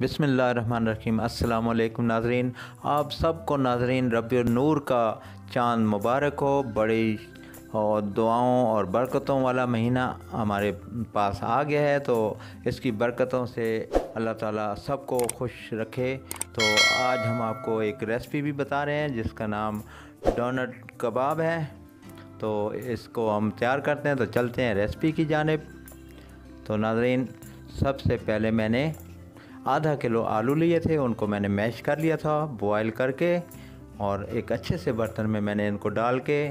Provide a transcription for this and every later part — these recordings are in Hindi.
बिसमीम वालेकुम नाजरीन। आप सबको नाजरीन, रबी नूर का चाँद मुबारक हो। बड़ी और दुआओं और बरकतों वाला महीना हमारे पास आ गया है। तो इसकी बरकतों से अल्लाह ताला सबको खुश रखे। तो आज हम आपको एक रेसिपी भी बता रहे हैं, जिसका नाम डोनट कबाब है। तो इसको हम तैयार करते हैं। तो चलते हैं रेसिपी की जानब। तो नाजरीन, सबसे पहले मैंने आधा किलो आलू लिए थे, उनको मैंने मैश कर लिया था बॉयल करके, और एक अच्छे से बर्तन में मैंने इनको डाल के,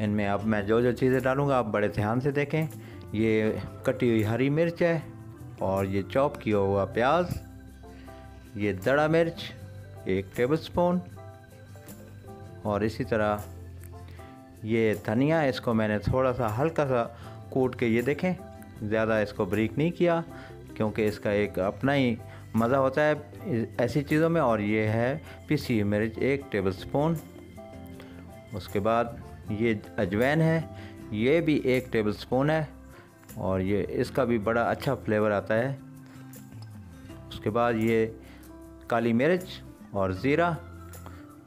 इनमें अब मैं जो जो चीज़ें डालूँगा, आप बड़े ध्यान से देखें। ये कटी हुई हरी मिर्च है, और ये चॉप किया हुआ प्याज, ये दड़ा मिर्च, एक टेबल स्पून और इसी तरह ये धनिया, इसको मैंने थोड़ा सा हल्का सा कूट के, ये देखें, ज़्यादा इसको ब्रीक नहीं किया, क्योंकि इसका एक अपना ही मज़ा होता है। ऐसी चीज़ों में और ये है पीसी मिर्च एक टेबल स्पून उसके बाद ये अजवैन है, ये भी एक टेबल स्पून है और ये, इसका भी बड़ा अच्छा फ्लेवर आता है। उसके बाद ये काली मिर्च और ज़ीरा,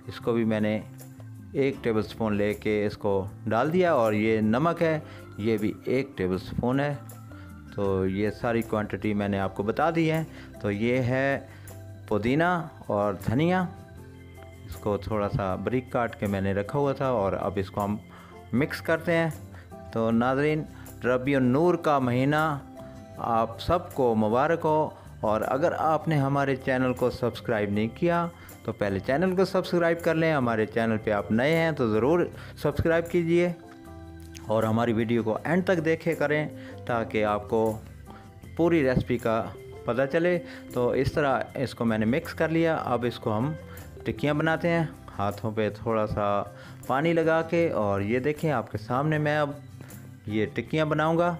इसको भी मैंने एक टेबल स्पून लेके इसको डाल दिया और ये नमक है, ये भी एक टेबल स्पून है। तो ये सारी क्वांटिटी मैंने आपको बता दी है। तो ये है पुदीना और धनिया। इसको थोड़ा सा बरीक काट के मैंने रखा हुआ था और अब इसको हम मिक्स करते हैं। तो नाजरीन रबी नूर का महीना आप सबको मुबारक हो। और अगर आपने हमारे चैनल को सब्सक्राइब नहीं किया तो पहले चैनल को सब्सक्राइब कर लें। हमारे चैनल पे आप नए हैं तो ज़रूर सब्सक्राइब कीजिए। और हमारी वीडियो को एंड तक देखे करें ताकि आपको पूरी रेसिपी का पता चले। तो इस तरह इसको मैंने मिक्स कर लिया। अब इसको हम टिक्कियाँ बनाते हैं। हाथों पे थोड़ा सा पानी लगा के और ये देखें आपके सामने मैं अब ये टिक्कियाँ बनाऊँगा।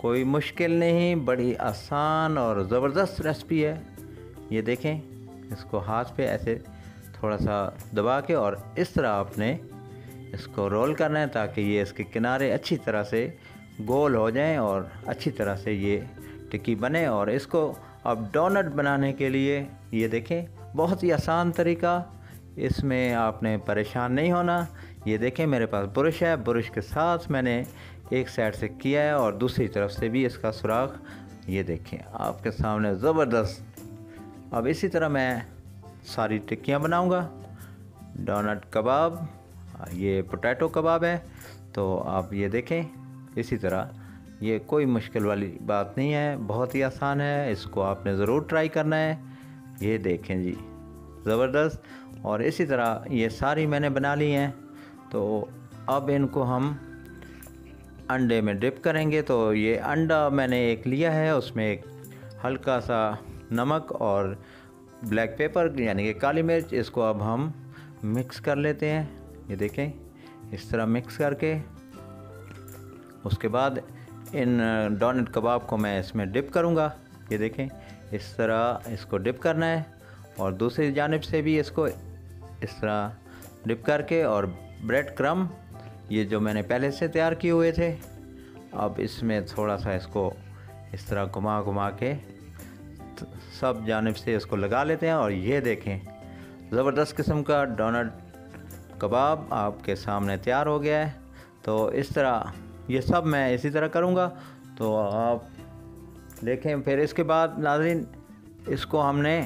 कोई मुश्किल नहीं, बड़ी आसान और ज़बरदस्त रेसिपी है। ये देखें, इसको हाथ पे ऐसे थोड़ा सा दबा के और इस तरह आपने इसको रोल करना है ताकि ये इसके किनारे अच्छी तरह से गोल हो जाएँ और अच्छी तरह से ये टिक्की बने और इसको अब डोनट बनाने के लिए ये देखें, बहुत ही आसान तरीका। इसमें आपने परेशान नहीं होना। ये देखें, मेरे पास ब्रश है। ब्रश के साथ मैंने एक साइड से किया है और दूसरी तरफ़ से भी इसका सुराख। ये देखें, आपके सामने ज़बरदस्त। अब इसी तरह मैं सारी टिक्कियाँ बनाऊँगा। डोनट कबाब। ये पोटैटो कबाब है तो आप ये देखें, इसी तरह। ये कोई मुश्किल वाली बात नहीं है, बहुत ही आसान है, इसको आपने ज़रूर ट्राई करना है। ये देखें जी, ज़बरदस्त। और इसी तरह ये सारी मैंने बना ली हैं तो अब इनको हम अंडे में डिप करेंगे। तो ये अंडा मैंने एक लिया है, उसमें एक हल्का सा नमक और ब्लैक पेपर, यानी कि काली मिर्च, इसको अब हम मिक्स कर लेते हैं। ये देखें, इस तरह मिक्स करके। उसके बाद इन डोनट कबाब को मैं इसमें डिप करूँगा। ये देखें, इस तरह इसको डिप करना है और दूसरी जानब से भी इसको इस तरह डिप करके और ब्रेड क्रम ये जो मैंने पहले से तैयार किए हुए थे, अब इसमें थोड़ा सा इसको इस तरह घुमा घुमा के सब जानब से इसको लगा लेते हैं और ये देखें, ज़बरदस्त किस्म का डोनट कबाब आपके सामने तैयार हो गया है। तो इस तरह ये सब मैं इसी तरह करूँगा। तो आप देखें, फिर इसके बाद नाजिन इसको हमने,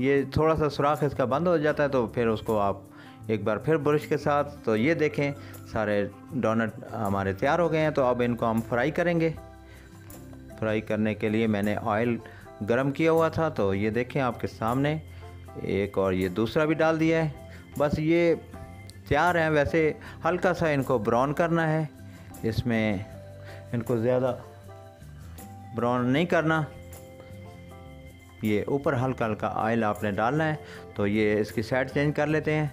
ये थोड़ा सा सुराख इसका बंद हो जाता है तो फिर उसको आप एक बार फिर ब्रश के साथ तो ये देखें, सारे डोनट हमारे तैयार हो गए हैं। तो अब इनको हम फ्राई करेंगे। फ्राई करने के लिए मैंने ऑयल गरम किया हुआ था तो ये देखें आपके सामने, एक और ये दूसरा भी डाल दिया है। बस ये तैयार हैं। वैसे हल्का सा इनको ब्राउन करना है। इसमें इनको ज़्यादा ब्राउन नहीं करना। ये ऊपर हल्का हल्का ऑयल आपने डालना है तो ये इसकी साइड चेंज कर लेते हैं।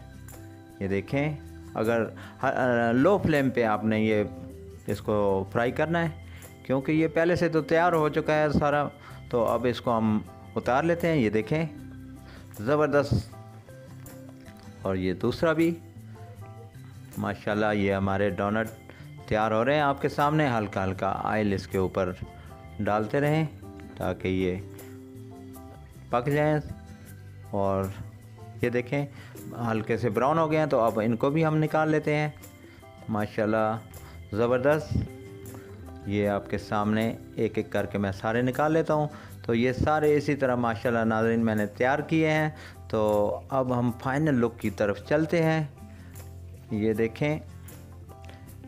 ये देखें, अगर लो फ्लेम पे आपने ये इसको फ्राई करना है, क्योंकि ये पहले से तो तैयार हो चुका है सारा तो अब इसको हम उतार लेते हैं। ये देखें, ज़बरदस्त। और ये दूसरा भी। माशाल्लाह, ये हमारे डोनट तैयार हो रहे हैं आपके सामने। हल्का हल्का आयल इसके ऊपर डालते रहें ताकि ये पक जाएँ। और ये देखें, हल्के से ब्राउन हो गए हैं तो अब इनको भी हम निकाल लेते हैं। माशाल्लाह, ज़बरदस्त। ये आपके सामने एक एक करके मैं सारे निकाल लेता हूँ। तो ये सारे इसी तरह, माशाल्लाह, नाजरीन, मैंने तैयार किए हैं। तो अब हम फाइनल लुक की तरफ़ चलते हैं। ये देखें,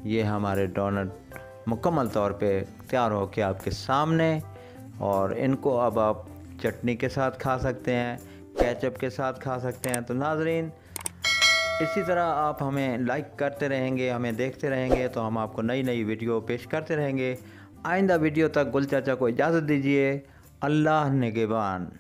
ये हमारे डोनट मुकम्मल तौर पे तैयार हो के आपके सामने, और इनको अब आप चटनी के साथ खा सकते हैं कैचअप के साथ खा सकते हैं। तो नाजरीन, इसी तरह आप हमें लाइक करते रहेंगे, हमें देखते रहेंगे तो हम आपको नई नई वीडियो पेश करते रहेंगे। आइंदा वीडियो तक गुल चाचा को इजाज़त दीजिए। अल्लाह निगेबान